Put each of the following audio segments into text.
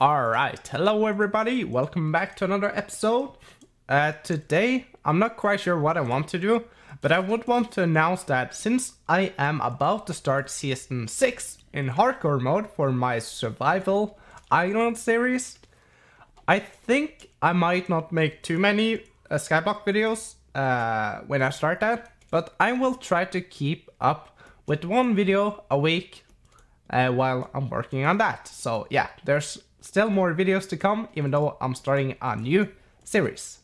Alright, hello everybody, welcome back to another episode. Uh, today, I'm not quite sure what I want to do, but I would want to announce that since I am about to start Season 6 in Hardcore mode for my Survival Island series, I think I might not make too many uh, Skyblock videos uh, when I start that, but I will try to keep up with one video a week uh, while I'm working on that. So yeah, there's still more videos to come, even though I'm starting a new series.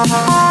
Alright,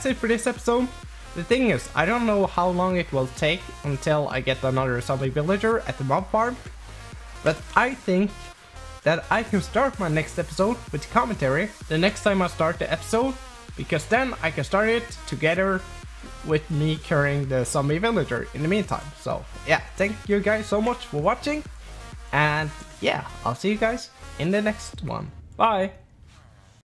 that's it for this episode. The thing is, I don't know how long it will take until I get another zombie villager at the mob farm, but I think that I can start my next episode with commentary the next time I start the episode, because then I can start it together with me carrying the zombie villager in the meantime. So yeah, thank you guys so much for watching, and yeah, I'll see you guys in the next one. Bye!